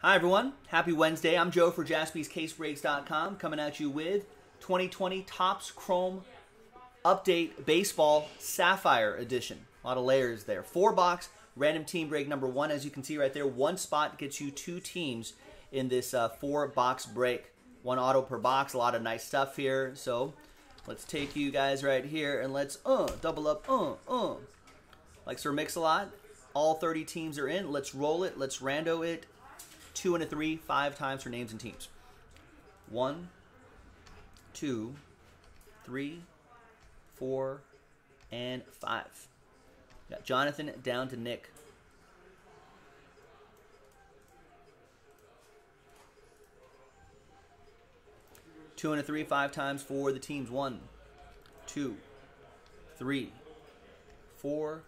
Hi, everyone. Happy Wednesday. I'm Joe for jaspyscasebreaks.com coming at you with 2020 Topps Chrome Update Baseball Sapphire Edition. A lot of layers there. Four box, random team break number one. As you can see right there, one spot gets you two teams in this uh, four box break. One auto per box. A lot of nice stuff here. So let's take you guys right here and let's uh, double up. Uh, uh. Like Sir Mix-a-Lot. All 30 teams are in. Let's roll it. Let's rando it two and a three, five times for names and teams. One, two, three, four, and five. Got Jonathan down to Nick. Two and a three, five times for the teams. One, two, three, four,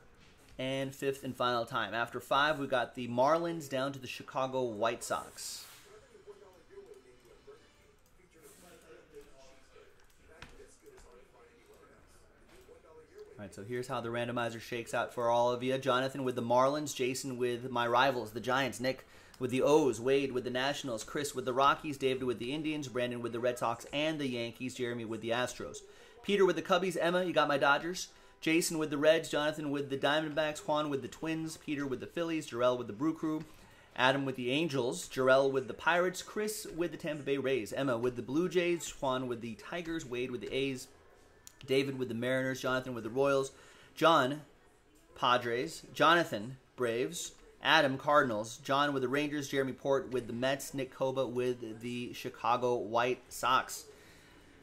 and fifth and final time. After five, we got the Marlins down to the Chicago White Sox. All right, so here's how the randomizer shakes out for all of you. Jonathan with the Marlins, Jason with my rivals, the Giants, Nick with the O's, Wade with the Nationals, Chris with the Rockies, David with the Indians, Brandon with the Red Sox and the Yankees, Jeremy with the Astros. Peter with the Cubbies, Emma, you got my Dodgers. Jason with the Reds, Jonathan with the Diamondbacks, Juan with the Twins, Peter with the Phillies, Jarrell with the Brew Crew, Adam with the Angels, Jarrell with the Pirates, Chris with the Tampa Bay Rays, Emma with the Blue Jays, Juan with the Tigers, Wade with the A's, David with the Mariners, Jonathan with the Royals, John Padres, Jonathan Braves, Adam Cardinals, John with the Rangers, Jeremy Port with the Mets, Nick Koba with the Chicago White Sox.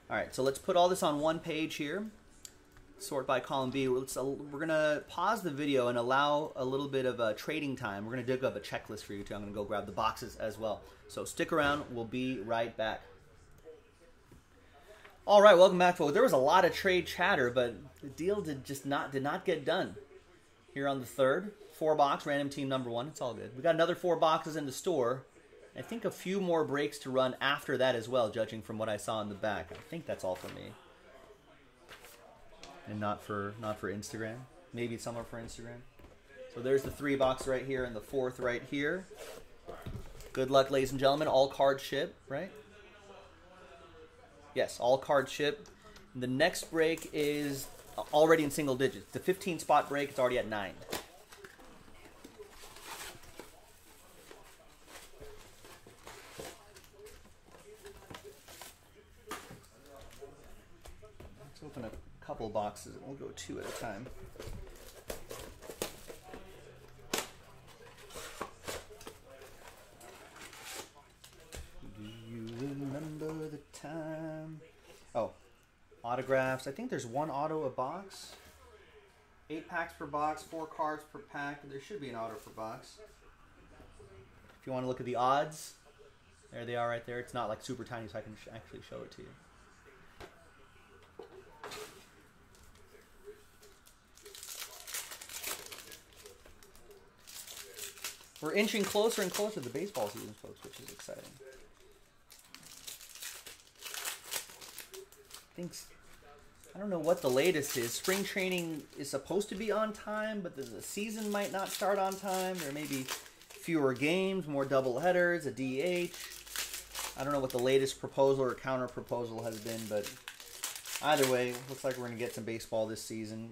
All right, so let's put all this on one page here sort by column B. Let's, uh, we're going to pause the video and allow a little bit of a trading time. We're going to dig up a checklist for you too. I'm going to go grab the boxes as well. So stick around. We'll be right back. All right, welcome back, folks. There was a lot of trade chatter, but the deal did just not did not get done. Here on the third, four box random team number one. It's all good. We got another four boxes in the store. I think a few more breaks to run after that as well, judging from what I saw in the back. I think that's all for me and not for not for Instagram. Maybe somewhere for Instagram. So there's the three box right here and the fourth right here. Good luck, ladies and gentlemen. All card ship, right? Yes, all card ship. The next break is already in single digits. The 15 spot break, it's already at nine. Let's open up couple boxes. We'll go two at a time. Do you remember the time? Oh, autographs. I think there's one auto a box. Eight packs per box, four cards per pack. There should be an auto per box. If you want to look at the odds, there they are right there. It's not like super tiny, so I can actually show it to you. We're inching closer and closer to the baseball season, folks, which is exciting. Thanks. I don't know what the latest is. Spring training is supposed to be on time, but the season might not start on time. There may be fewer games, more double headers, a DH. I don't know what the latest proposal or counter proposal has been, but either way, looks like we're going to get some baseball this season.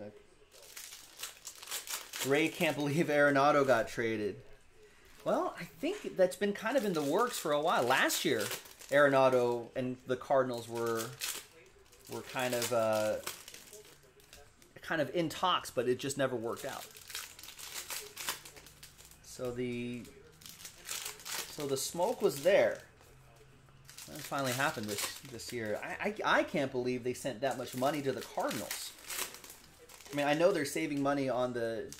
Ray can't believe Arenado got traded. Well, I think that's been kind of in the works for a while. Last year, Arenado and the Cardinals were were kind of uh, kind of in talks, but it just never worked out. So the so the smoke was there. That finally happened this this year. I, I I can't believe they sent that much money to the Cardinals. I mean, I know they're saving money on the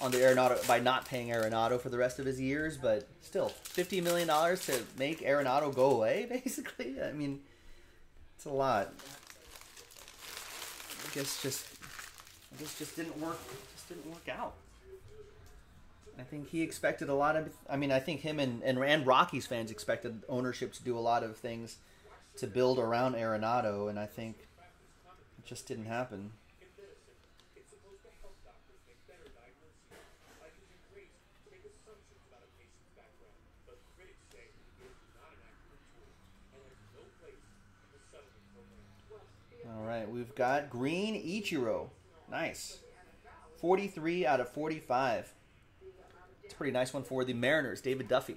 on the Arenado by not paying Arenado for the rest of his years, but still, fifty million dollars to make Arenado go away, basically. I mean, it's a lot. I guess just, I guess just didn't work. Just didn't work out. I think he expected a lot of. I mean, I think him and and, and Rockies fans expected ownership to do a lot of things to build around Arenado, and I think it just didn't happen. All right, we've got Green Ichiro. Nice. 43 out of 45. It's a pretty nice one for the Mariners, David Duffy.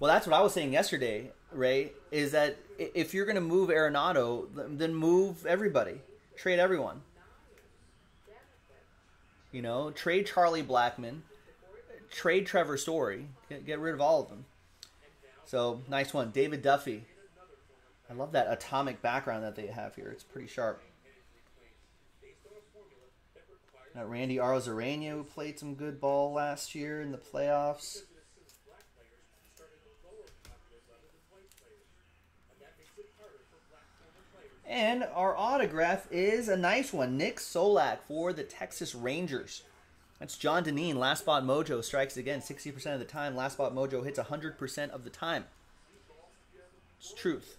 Well, that's what I was saying yesterday, Ray, is that if you're going to move Arenado, then move everybody. Trade everyone. You know, trade Charlie Blackmon, trade Trevor Story, get, get rid of all of them. So, nice one. David Duffy. I love that atomic background that they have here. It's pretty sharp. Got Randy Arozarena, who played some good ball last year in the playoffs. And our autograph is a nice one. Nick Solak for the Texas Rangers. That's John Dineen. Last Spot Mojo strikes again 60% of the time. Last Spot Mojo hits 100% of the time. It's truth.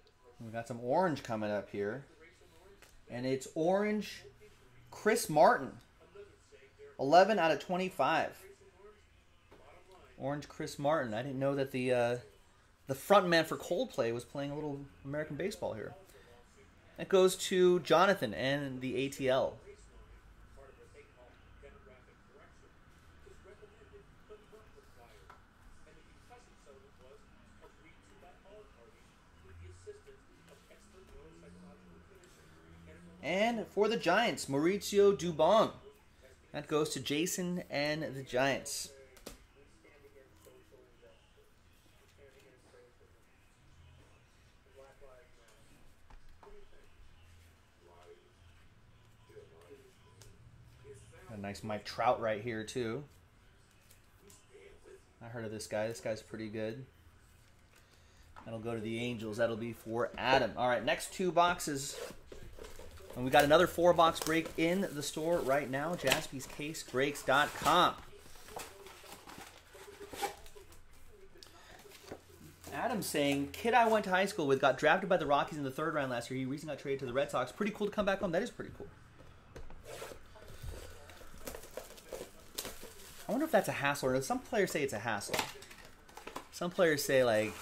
We got some orange coming up here. And it's orange Chris Martin. 11 out of 25. Orange Chris Martin. I didn't know that the uh, the front man for Coldplay was playing a little American baseball here. That goes to Jonathan and the ATL. And for the Giants, Mauricio Dubon. That goes to Jason and the Giants. A nice Mike Trout right here, too. I heard of this guy. This guy's pretty good. That'll go to the Angels. That'll be for Adam. All right, next two boxes and we got another four box break in the store right now. JaspysCaseBreaks.com. Adam's saying, kid I went to high school with got drafted by the Rockies in the third round last year. He recently got traded to the Red Sox. Pretty cool to come back home. That is pretty cool. I wonder if that's a hassle or some players say it's a hassle. Some players say like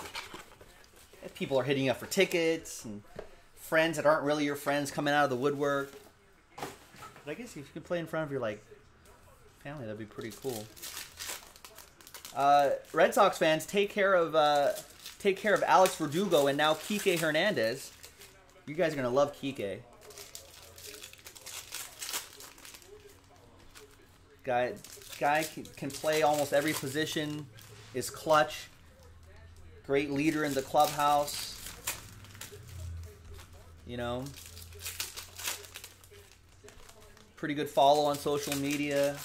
people are hitting you up for tickets and friends that aren't really your friends coming out of the woodwork. But I guess if you could play in front of your like family, that'd be pretty cool. Uh, Red Sox fans, take care of uh, take care of Alex Verdugo and now Kike Hernandez. You guys are gonna love Kike. Guy, guy can play almost every position. Is clutch. Great leader in the clubhouse you know. Pretty good follow on social media.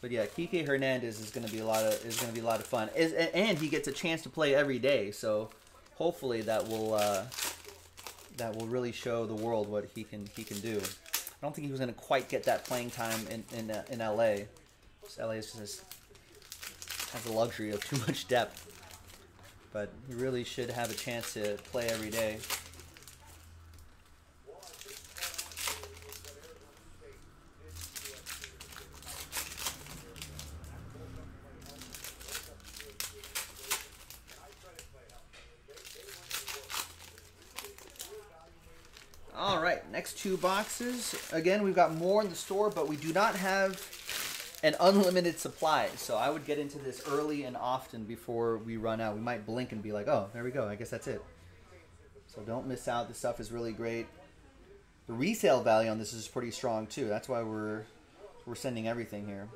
But yeah, Kike Hernandez is going to be a lot of is going to be a lot of fun. Is, and he gets a chance to play every day, so hopefully that will uh, that will really show the world what he can he can do. I don't think he was going to quite get that playing time in in, uh, in LA. LA is just has the luxury of too much depth, but he really should have a chance to play every day. All right, next two boxes. Again, we've got more in the store, but we do not have an unlimited supply. So I would get into this early and often before we run out. We might blink and be like, oh, there we go. I guess that's it. So don't miss out. This stuff is really great. The resale value on this is pretty strong too. That's why we're we're sending everything here.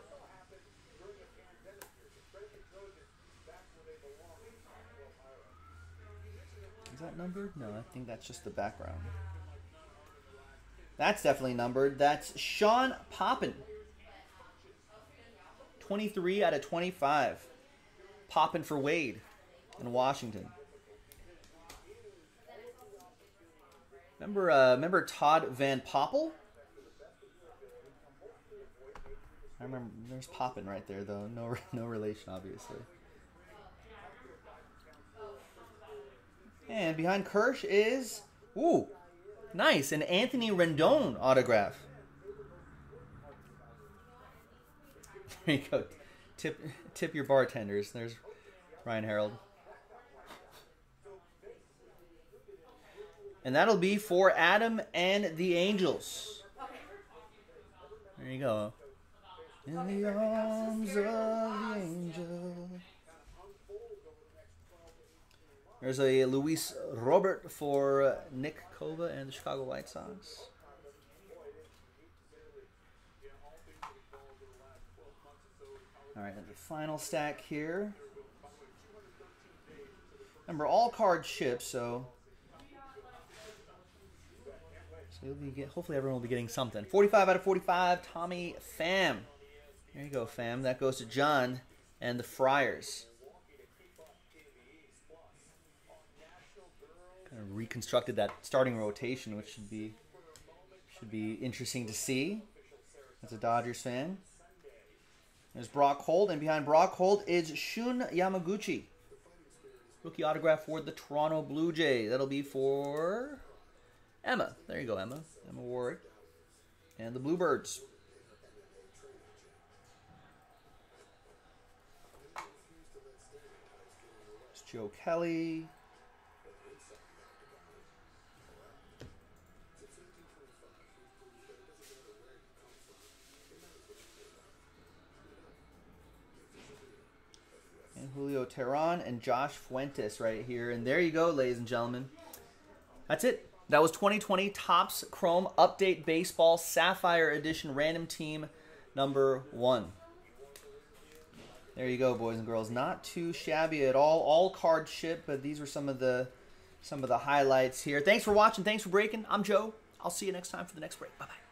Is that numbered? No, I think that's just the background. That's definitely numbered. That's Sean Poppen. 23 out of 25. Poppen for Wade in Washington. Remember, uh, remember Todd Van Poppel? I remember there's Poppen right there though. No, no relation, obviously. And behind Kirsch is ooh, nice an Anthony Rendon autograph. There you go. Tip tip your bartenders. There's Ryan Harold. And that'll be for Adam and the Angels. There you go. In the arms of the angel. There's a Luis Robert for Nick Kova and the Chicago White Sox. All right, the final stack here. Remember, all card ships, so so you'll be get, hopefully everyone will be getting something. 45 out of 45, Tommy Pham. There you go, Pham. That goes to John and the Friars. Kind of reconstructed that starting rotation, which should be should be interesting to see. As a Dodgers fan. There's Brock Holt, and behind Brock Holt is Shun Yamaguchi. Rookie autograph for the Toronto Blue Jays. That'll be for Emma. There you go, Emma. Emma Ward. And the Bluebirds. It's Joe Kelly. Julio Teheran and Josh Fuentes right here. And there you go, ladies and gentlemen. That's it. That was 2020 Topps Chrome Update Baseball Sapphire Edition Random Team number one. There you go, boys and girls. Not too shabby at all. All card ship, but these were some of the some of the highlights here. Thanks for watching. Thanks for breaking. I'm Joe. I'll see you next time for the next break. Bye bye.